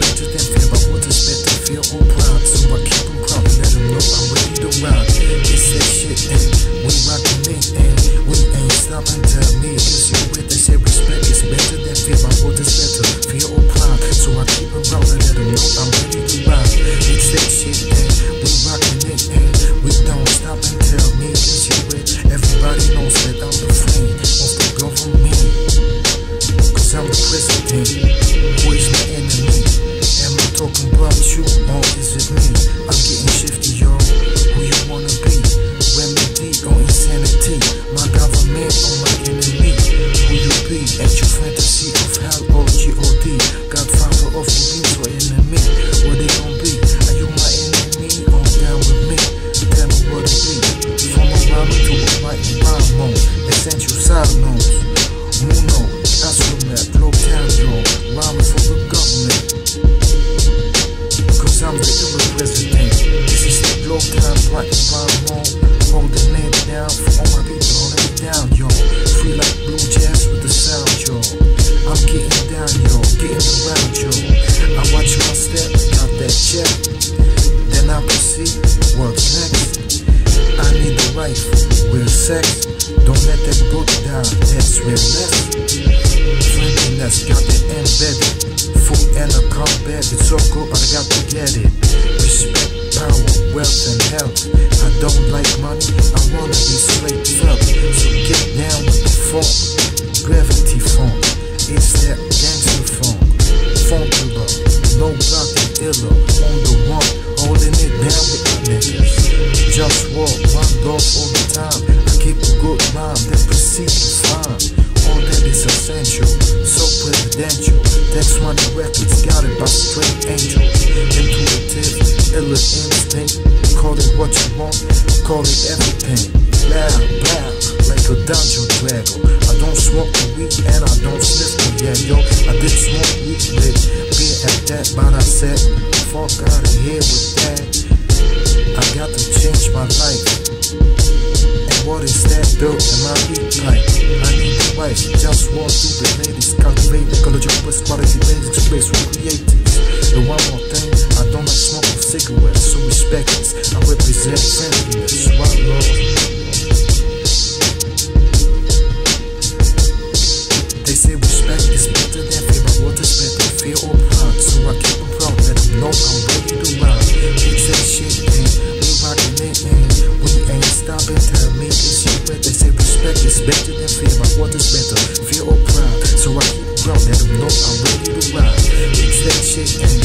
Better than fear about what to spend, they feel on proud. So I keep them proud and let them know I'm ready to rock. It's that shit, and we rockin' it, and we ain't stopping to me. It's you with they say respect it's better than fear about what is better. Feel on proud, so I keep them proud and let them know I'm ready to rock. It's that shit, and we rockin' it, and we don't stop and tell me. It's you with everybody knows that I'm the fiend. Wants to go for cause I'm the president. Let that book down, that's realness. Friendliness, got it embedded. Food and a combat, it's all good, but I got to get it. Respect, power, wealth, and health. I don't like money, I wanna be straight felt. So get down with the funk, gravity funk. It's that gangster funk. Funkable, no rock and illa. On the one, holding it down with my niggas. Just walk, one dog all the time. Good mind that precedes fine. All that is essential, so presidential. Text money records, got it by straight angel. Intuitive, illa instinct. Call it what you want, call it everything. Loud, loud, like a dungeon dragon. I don't smoke the weed and I don't sniff the yeah, yo. I did smoke weed with beer at that, but I said, fuck out of here with that. I got to change my life. What is that built in my beat pipe? I need a wife, just walk through the ladies, cultivate ecological best quality basic space with creatives. And one more thing, I don't like smoking cigarettes, so respect this. I represent friendliness, I'm